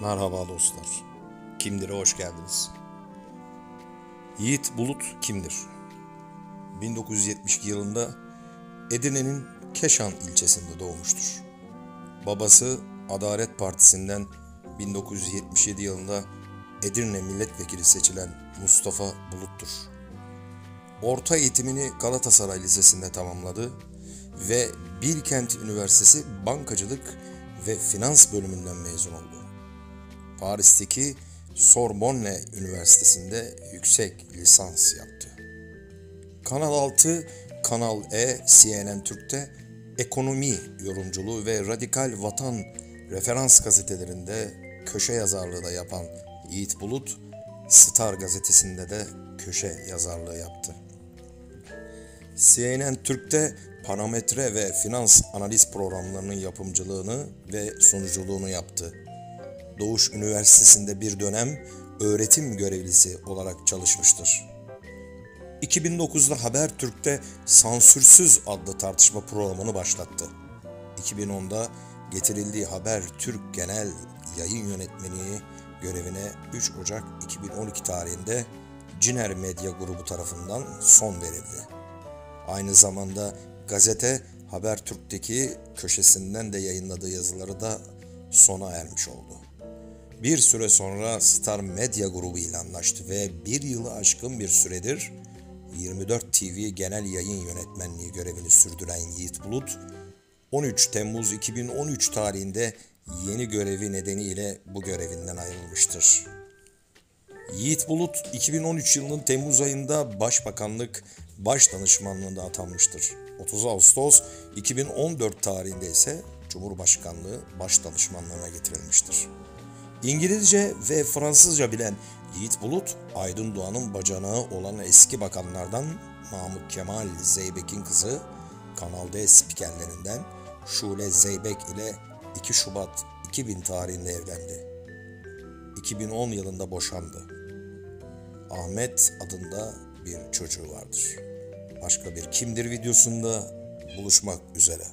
Merhaba dostlar. Kimdir'e hoş geldiniz. Yiğit Bulut kimdir? 1972 yılında Edirne'nin Keşan ilçesinde doğmuştur. Babası Adalet Partisi'nden 1977 yılında Edirne milletvekili seçilen Mustafa Bulut'tur. Orta eğitimini Galatasaray Lisesi'nde tamamladı ve Bilkent Üniversitesi Bankacılık ve Finans bölümünden mezun oldu. Paris'teki Sorbonne Üniversitesi'nde yüksek lisans yaptı. Kanal 6, Kanal E, CNN Türk'te ekonomi yorumculuğu ve radikal vatan referans gazetelerinde köşe yazarlığı da yapan Yiğit Bulut, Star gazetesinde de köşe yazarlığı yaptı. CNN Türk'te parametre ve finans analiz programlarının yapımcılığını ve sunuculuğunu yaptı. Doğuş Üniversitesi'nde bir dönem öğretim görevlisi olarak çalışmıştır. 2009'da Habertürk'te Sansürsüz adlı tartışma programını başlattı. 2010'da getirildiği Haber Türk Genel Yayın Yönetmeniği görevine 3 Ocak 2012 tarihinde Ciner Medya Grubu tarafından son verildi. Aynı zamanda gazete Habertürk'teki köşesinden de yayınladığı yazıları da sona ermiş oldu. Bir süre sonra Star Medya grubu ile anlaştı ve bir yılı aşkın bir süredir 24 TV Genel Yayın Yönetmenliği görevini sürdüren Yiğit Bulut, 13 Temmuz 2013 tarihinde yeni görevi nedeniyle bu görevinden ayrılmıştır. Yiğit Bulut 2013 yılının Temmuz ayında Başbakanlık Baş Danışmanlığında atanmıştır. 30 Ağustos 2014 tarihinde ise Cumhurbaşkanlığı Baş Danışmanlığına getirilmiştir. İngilizce ve Fransızca bilen Yiğit Bulut, Aydın Doğan'ın bacanağı olan eski bakanlardan Mahmut Kemal Zeybek'in kızı, Kanal D spikerlerinden Şule Zeybek ile 2 Şubat 2000 tarihinde evlendi. 2010 yılında boşandı. Ahmet adında bir çocuğu vardır. Başka bir kimdir videosunda buluşmak üzere.